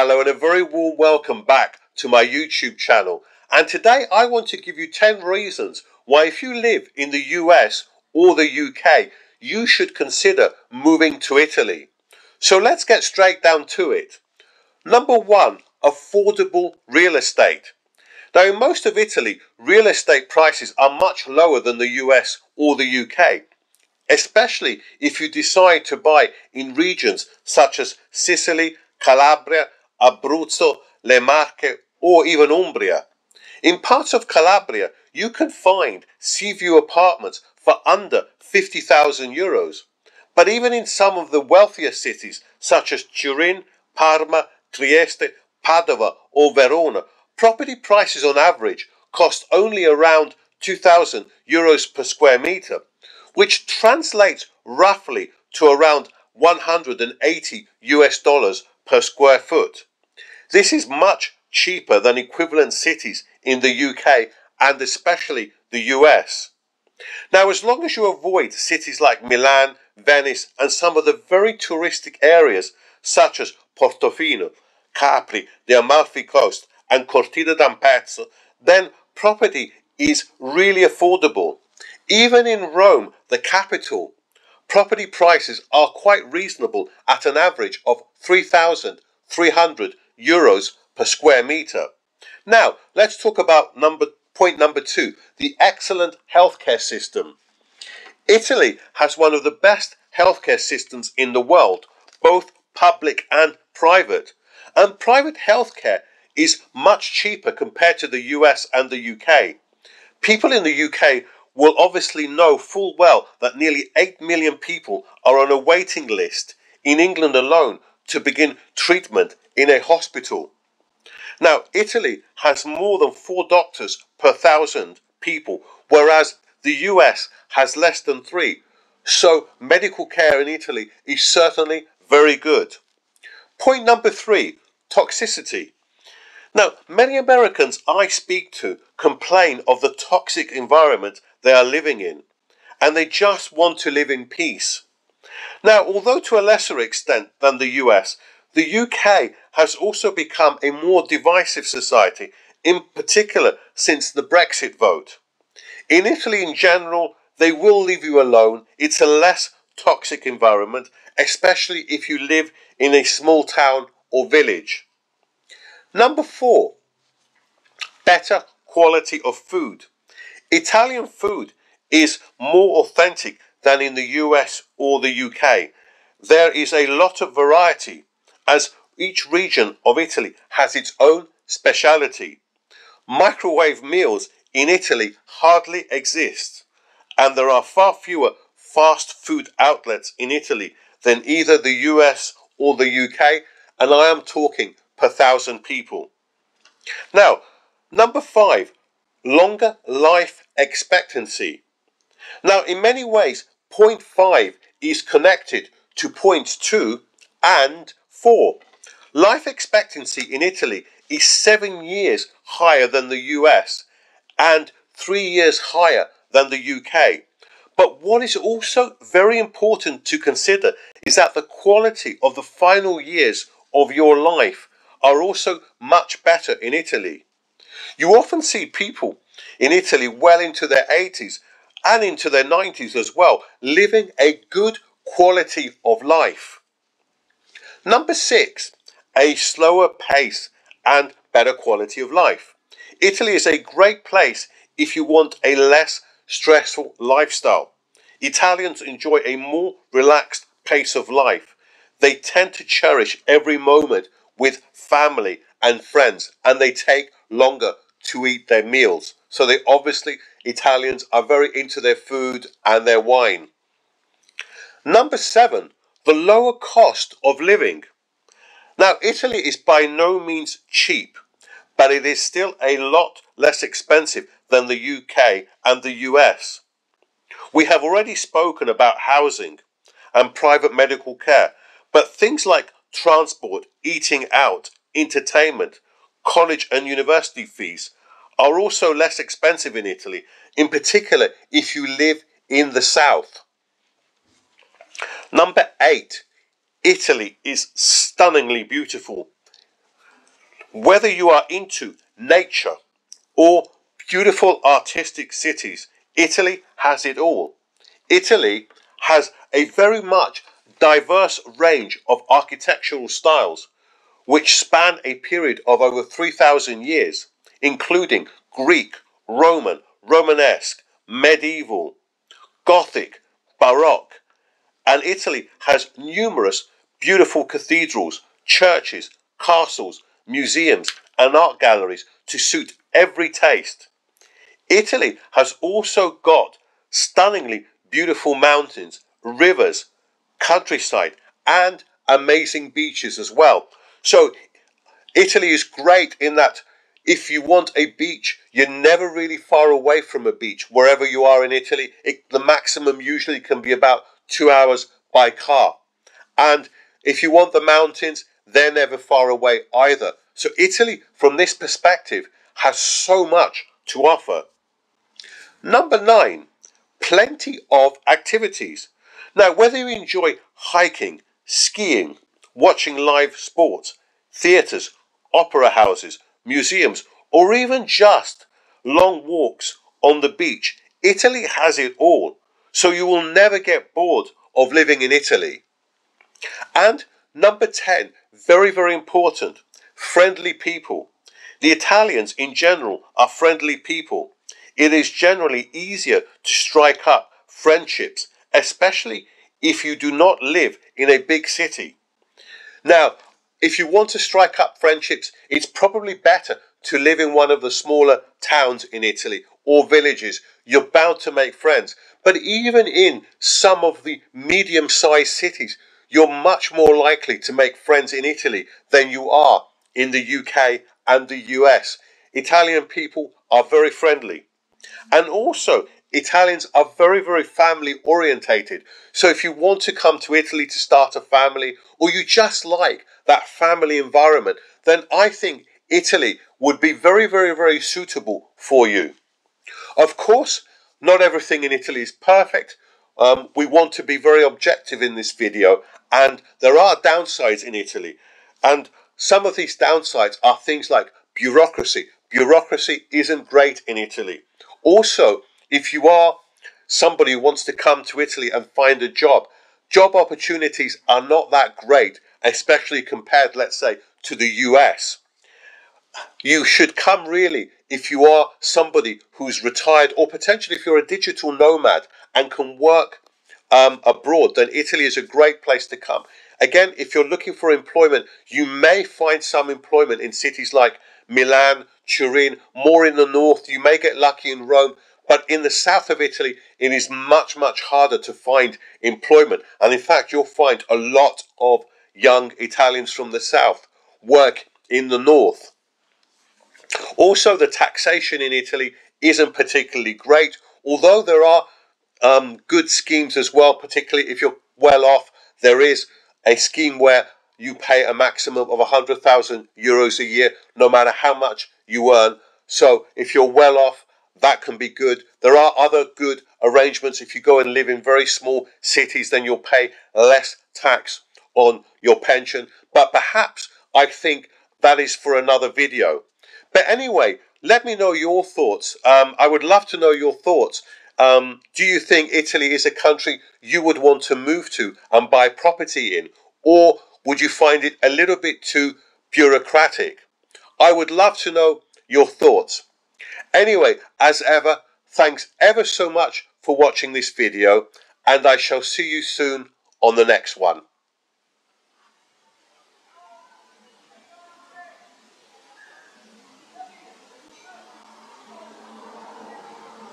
Hello and a very warm welcome back to my YouTube channel. And today I want to give you 10 reasons why if you live in the US or the UK, you should consider moving to Italy. So let's get straight down to it. Number one, affordable real estate. Now in most of Italy, real estate prices are much lower than the US or the UK especially if you decide to buy in regions such as Sicily, Calabria, Abruzzo, Le Marche, or even Umbria. In parts of Calabria, you can find sea view apartments for under 50,000 euros. But even in some of the wealthier cities, such as Turin, Parma, Trieste, Padova, or Verona, property prices on average cost only around 2,000 euros per square meter, which translates roughly to around 180 US dollars per square foot. This is much cheaper than equivalent cities in the UK and especially the US. Now, as long as you avoid cities like Milan, Venice, and some of the very touristic areas such as Portofino, Capri, the Amalfi Coast, and Cortina d'Ampezzo, then property is really affordable. Even in Rome, the capital, property prices are quite reasonable at an average of 3,300 euros per square meter. Now, let's talk about number point number 2, the excellent healthcare system. Italy has one of the best healthcare systems in the world, both public and private. And private healthcare is much cheaper compared to the US and the UK. People in the UK will obviously know full well that nearly 8 million people are on a waiting list in England alone to begin treatment in a hospital. Now, Italy has more than four doctors per thousand people, whereas the US has less than three. So, medical care in Italy is certainly very good. Point number three toxicity. Now, many Americans I speak to complain of the toxic environment they are living in, and they just want to live in peace. Now, although to a lesser extent than the US, the UK has also become a more divisive society, in particular since the Brexit vote. In Italy, in general, they will leave you alone. It's a less toxic environment, especially if you live in a small town or village. Number four, better quality of food. Italian food is more authentic than in the US or the UK. There is a lot of variety as each region of Italy has its own speciality. Microwave meals in Italy hardly exist, and there are far fewer fast food outlets in Italy than either the US or the UK, and I am talking per thousand people. Now, number five, longer life expectancy. Now, in many ways, point five is connected to points two and four. Life expectancy in Italy is seven years higher than the US and three years higher than the UK. But what is also very important to consider is that the quality of the final years of your life are also much better in Italy. You often see people in Italy well into their 80s and into their 90s as well, living a good quality of life. Number six, a slower pace and better quality of life. Italy is a great place if you want a less stressful lifestyle. Italians enjoy a more relaxed pace of life. They tend to cherish every moment with family and friends, and they take longer to eat their meals. So they obviously, Italians are very into their food and their wine. Number seven, the lower cost of living. Now, Italy is by no means cheap, but it is still a lot less expensive than the UK and the US. We have already spoken about housing and private medical care, but things like transport, eating out, entertainment, college and university fees are also less expensive in Italy, in particular if you live in the south. Number eight, Italy is stunningly beautiful. Whether you are into nature or beautiful artistic cities, Italy has it all. Italy has a very much diverse range of architectural styles which span a period of over 3,000 years, including Greek, Roman, Romanesque, medieval, Gothic, Baroque, and Italy has numerous beautiful cathedrals, churches, castles, museums, and art galleries to suit every taste. Italy has also got stunningly beautiful mountains, rivers, countryside, and amazing beaches as well. So, Italy is great in that if you want a beach, you're never really far away from a beach. Wherever you are in Italy, it, the maximum usually can be about two hours by car. And if you want the mountains, they're never far away either. So Italy, from this perspective, has so much to offer. Number nine, plenty of activities. Now, whether you enjoy hiking, skiing, watching live sports, theatres, opera houses, museums, or even just long walks on the beach, Italy has it all. So you will never get bored of living in Italy. And number 10, very, very important, friendly people. The Italians in general are friendly people. It is generally easier to strike up friendships, especially if you do not live in a big city. Now, if you want to strike up friendships, it's probably better to live in one of the smaller towns in Italy or villages. You're bound to make friends. But even in some of the medium sized cities, you're much more likely to make friends in Italy than you are in the UK and the US. Italian people are very friendly. And also, Italians are very, very family orientated. So if you want to come to Italy to start a family, or you just like that family environment, then I think Italy would be very, very, very suitable for you. Of course, not everything in Italy is perfect. Um, we want to be very objective in this video, and there are downsides in Italy. And some of these downsides are things like bureaucracy. Bureaucracy isn't great in Italy. Also, if you are somebody who wants to come to Italy and find a job, job opportunities are not that great, especially compared, let's say, to the US. You should come really if you are somebody who's retired, or potentially if you're a digital nomad and can work um, abroad, then Italy is a great place to come. Again, if you're looking for employment, you may find some employment in cities like Milan, Turin, more in the north. You may get lucky in Rome, but in the south of Italy, it is much, much harder to find employment. And in fact, you'll find a lot of young Italians from the south work in the north. Also, the taxation in Italy isn't particularly great, although there are um, good schemes as well, particularly if you're well off. There is a scheme where you pay a maximum of 100,000 euros a year, no matter how much you earn. So if you're well off, that can be good. There are other good arrangements. If you go and live in very small cities, then you'll pay less tax on your pension. But perhaps I think that is for another video. But anyway, let me know your thoughts. Um, I would love to know your thoughts. Um, do you think Italy is a country you would want to move to and buy property in? Or would you find it a little bit too bureaucratic? I would love to know your thoughts. Anyway, as ever, thanks ever so much for watching this video and I shall see you soon on the next one.